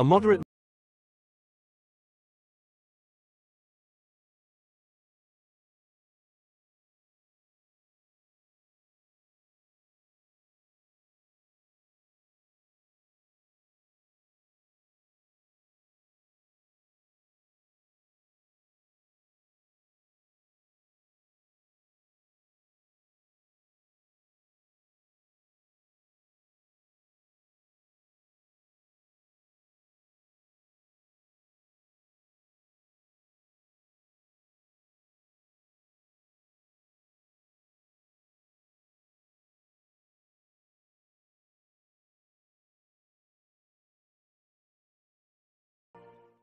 A moderate